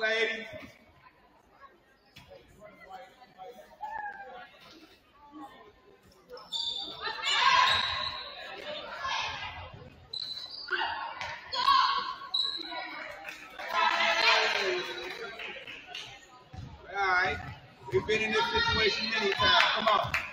lady. All right. We've been in this situation many times. Come on.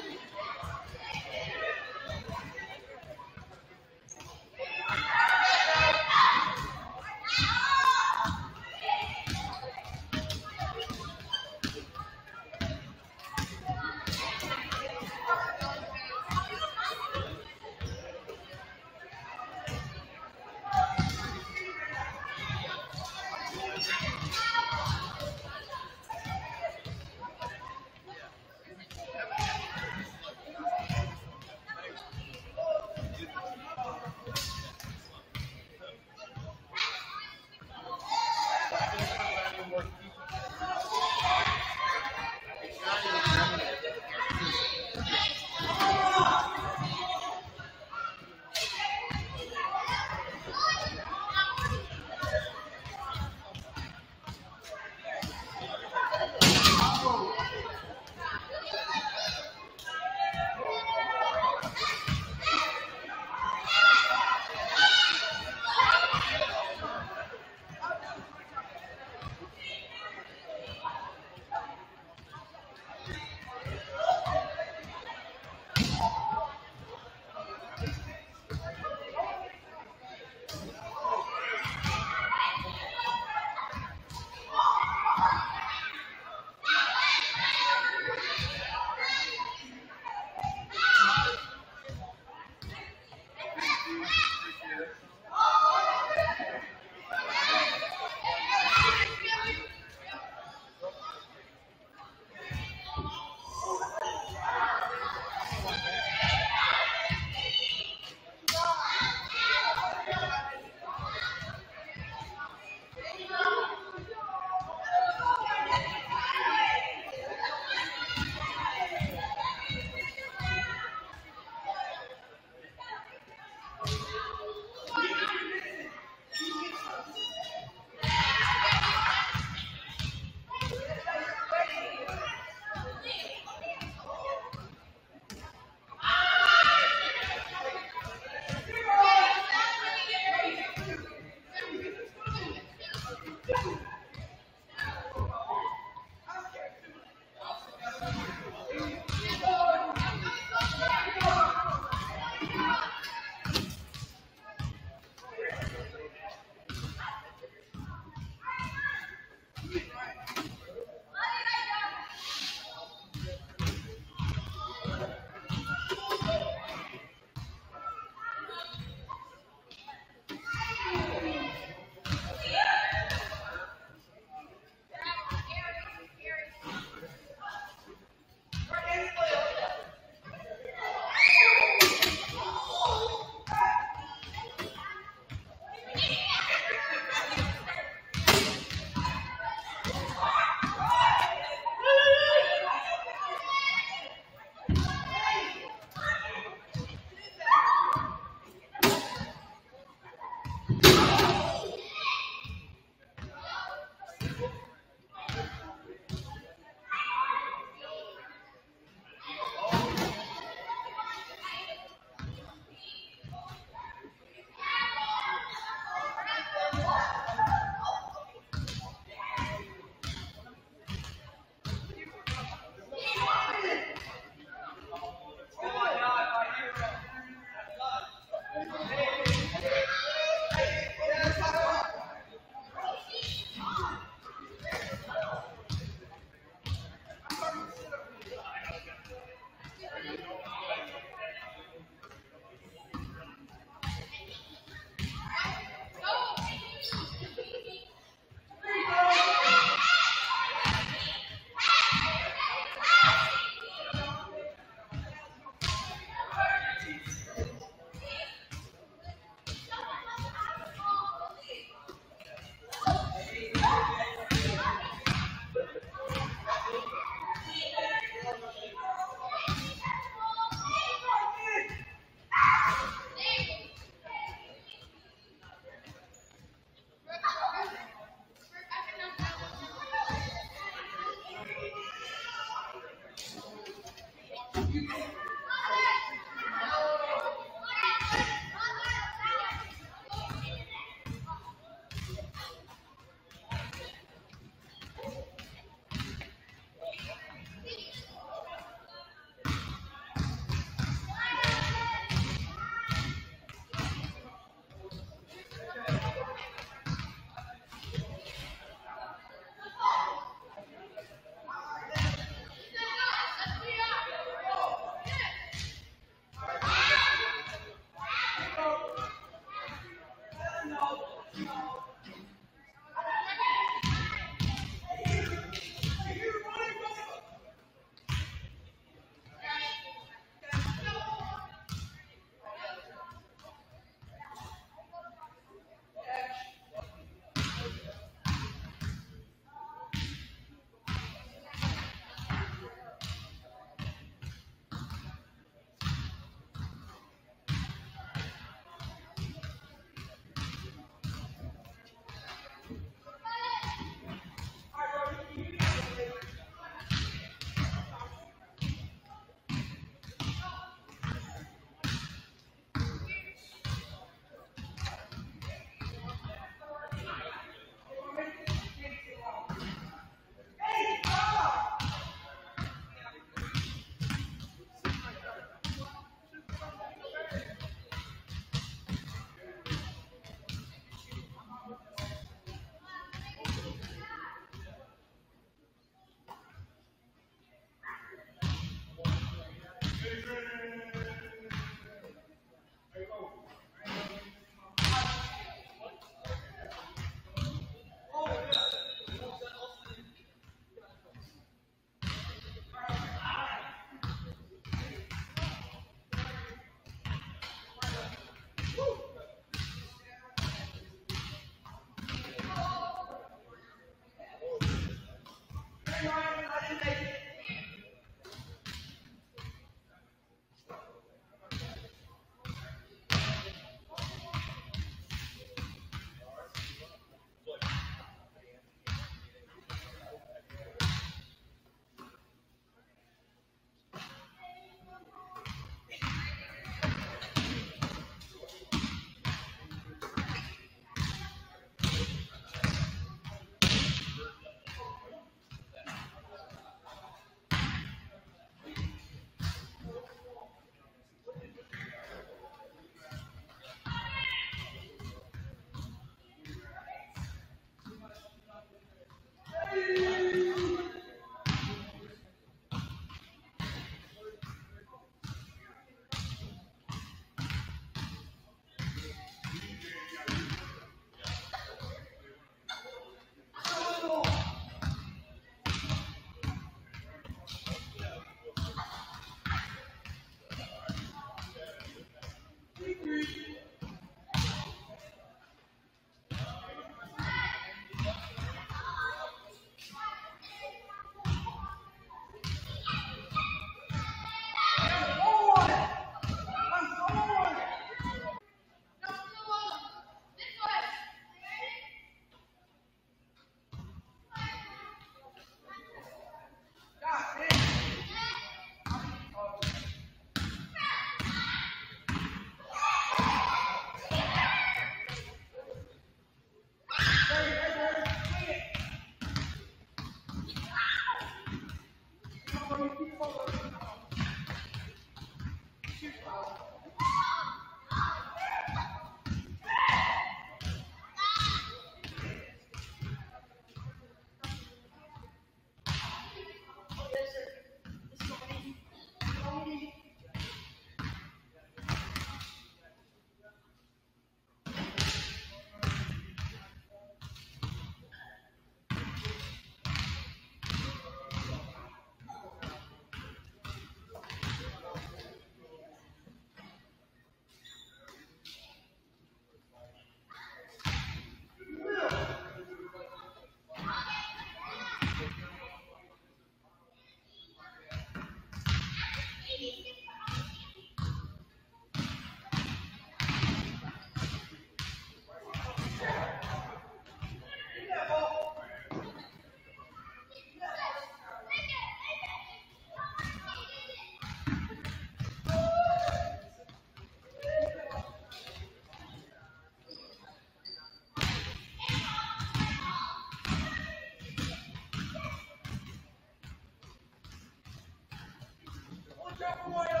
Royal.